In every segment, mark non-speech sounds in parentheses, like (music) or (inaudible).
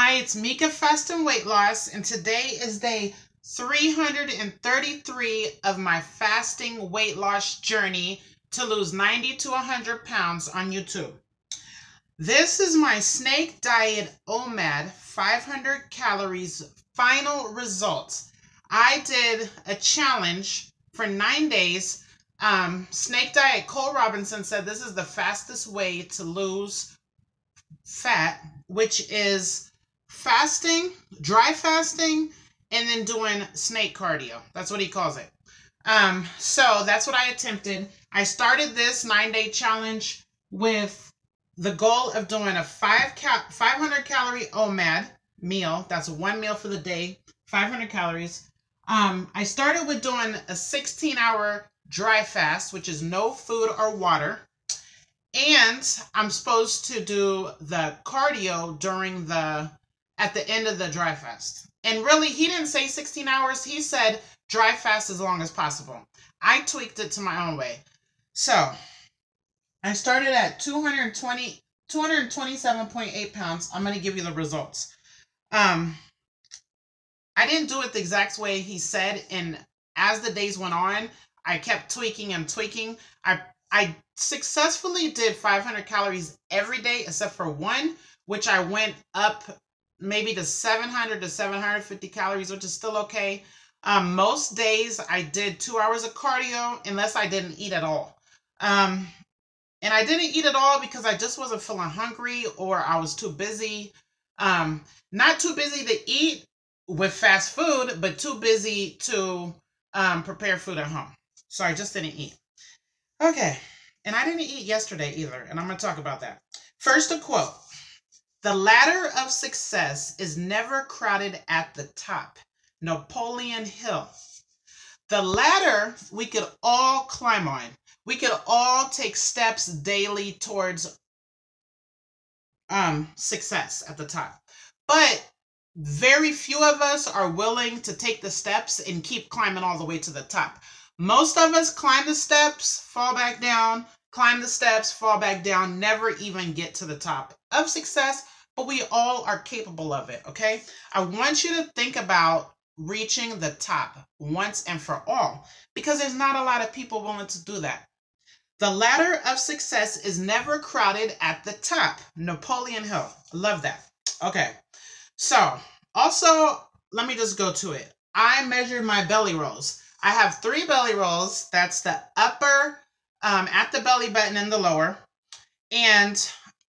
Hi, it's Mieka and Weight Loss, and today is day 333 of my fasting weight loss journey to lose 90 to 100 pounds on YouTube. This is my snake diet OMAD 500 calories final results. I did a challenge for nine days. Um, snake diet Cole Robinson said this is the fastest way to lose fat, which is fasting, dry fasting, and then doing snake cardio. That's what he calls it. Um, so that's what I attempted. I started this nine day challenge with the goal of doing a five cal- 500 calorie OMAD meal. That's one meal for the day, 500 calories. Um, I started with doing a 16 hour dry fast, which is no food or water. And I'm supposed to do the cardio during the at the end of the dry fast. And really, he didn't say 16 hours. He said dry fast as long as possible. I tweaked it to my own way. So I started at 220, 227.8 pounds. I'm going to give you the results. Um, I didn't do it the exact way he said. And as the days went on, I kept tweaking and tweaking. I I successfully did 500 calories every day except for one, which I went up maybe to 700 to 750 calories, which is still okay. Um, most days I did two hours of cardio unless I didn't eat at all. Um, and I didn't eat at all because I just wasn't feeling hungry or I was too busy. Um, not too busy to eat with fast food, but too busy to um, prepare food at home. So I just didn't eat. Okay. And I didn't eat yesterday either. And I'm going to talk about that. First, a quote the ladder of success is never crowded at the top. Napoleon Hill. The ladder we could all climb on. We could all take steps daily towards um, success at the top. But very few of us are willing to take the steps and keep climbing all the way to the top. Most of us climb the steps, fall back down, climb the steps, fall back down, never even get to the top of success, but we all are capable of it, okay? I want you to think about reaching the top once and for all because there's not a lot of people willing to do that. The ladder of success is never crowded at the top. Napoleon Hill. Love that. Okay. So, also, let me just go to it. I measured my belly rolls. I have three belly rolls. That's the upper um, at the belly button and the lower. And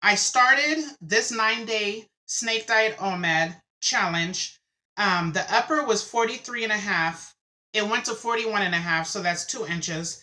I started this nine day snake diet OMAD challenge. Um, the upper was 43 and a half. It went to 41 and a half, so that's two inches.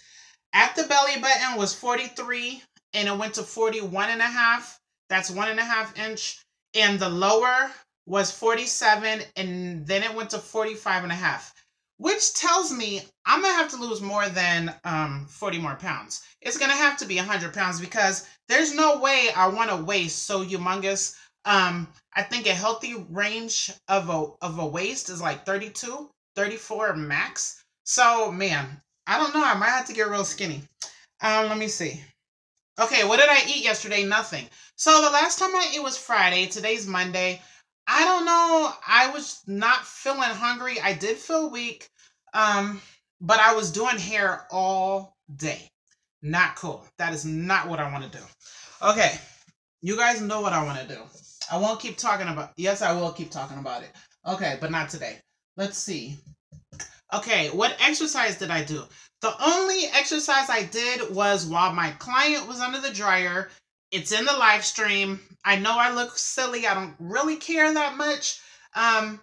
At the belly button was 43 and it went to 41 and a half. That's one and a half inch. And the lower was 47 and then it went to 45 and a half which tells me I'm gonna have to lose more than um, 40 more pounds. It's gonna have to be 100 pounds because there's no way I want to waist so humongous. Um, I think a healthy range of a of a waist is like 32, 34 max. So man, I don't know. I might have to get real skinny. Um, let me see. Okay, what did I eat yesterday? Nothing. So the last time I ate was Friday. Today's Monday. I don't know. I was not feeling hungry. I did feel weak. Um, but I was doing hair all day. Not cool. That is not what I want to do. Okay. You guys know what I want to do. I won't keep talking about Yes, I will keep talking about it. Okay, but not today. Let's see. Okay, what exercise did I do? The only exercise I did was while my client was under the dryer it's in the live stream. I know I look silly. I don't really care that much. Um,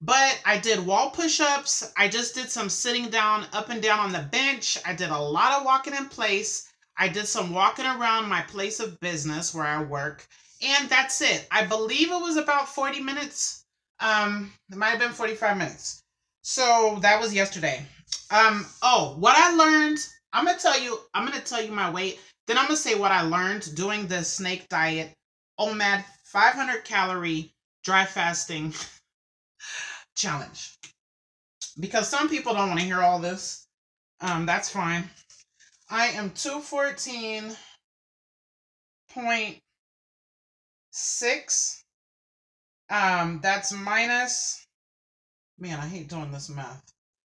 but I did wall push-ups. I just did some sitting down up and down on the bench. I did a lot of walking in place. I did some walking around my place of business where I work. And that's it. I believe it was about 40 minutes. Um, it might have been 45 minutes. So that was yesterday. Um, oh, what I learned, I'm gonna tell you, I'm gonna tell you my weight. Then I'm going to say what I learned doing the snake diet, OMAD 500 calorie dry fasting (laughs) challenge. Because some people don't want to hear all this. Um, that's fine. I am 214.6 Um, that's minus, man, I hate doing this math.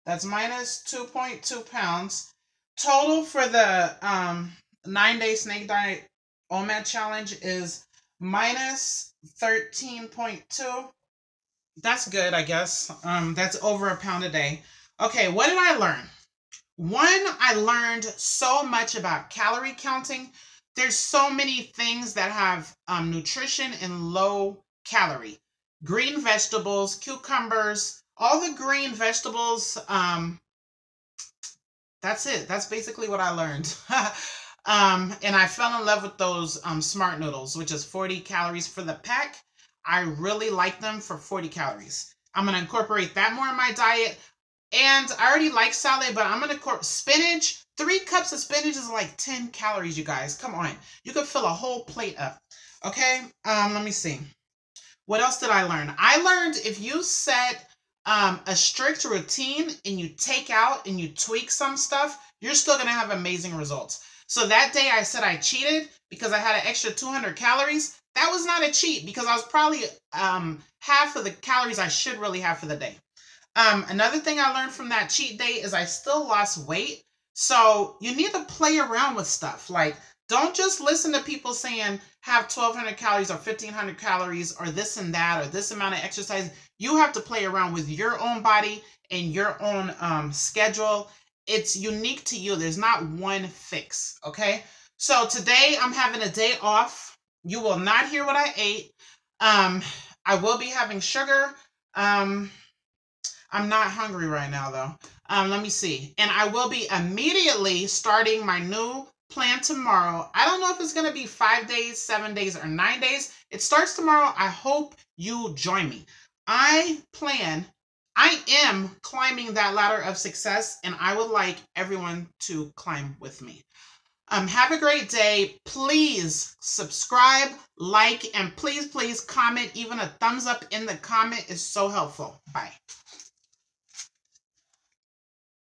That's minus 2.2 pounds. Total for the um, nine day snake diet OMAD challenge is minus 13.2. That's good, I guess. Um, that's over a pound a day. Okay, what did I learn? One, I learned so much about calorie counting. There's so many things that have um, nutrition and low calorie. Green vegetables, cucumbers, all the green vegetables. Um, that's it. That's basically what I learned. (laughs) um, and I fell in love with those um, smart noodles, which is 40 calories for the pack. I really like them for 40 calories. I'm going to incorporate that more in my diet. And I already like salad, but I'm going to incorporate spinach. Three cups of spinach is like 10 calories, you guys. Come on. You could fill a whole plate up. Okay. Um, let me see. What else did I learn? I learned if you set um, a strict routine and you take out and you tweak some stuff, you're still going to have amazing results. So that day I said I cheated because I had an extra 200 calories. That was not a cheat because I was probably um, half of the calories I should really have for the day. Um, another thing I learned from that cheat day is I still lost weight. So you need to play around with stuff. Like, don't just listen to people saying have 1200 calories or 1500 calories or this and that or this amount of exercise. You have to play around with your own body and your own um, schedule. It's unique to you. There's not one fix. Okay. So today I'm having a day off you will not hear what I ate. Um, I will be having sugar. Um, I'm not hungry right now though. Um, let me see. And I will be immediately starting my new plan tomorrow. I don't know if it's going to be five days, seven days, or nine days. It starts tomorrow. I hope you join me. I plan, I am climbing that ladder of success, and I would like everyone to climb with me. Um, have a great day. Please subscribe, like, and please, please comment. Even a thumbs up in the comment is so helpful. Bye.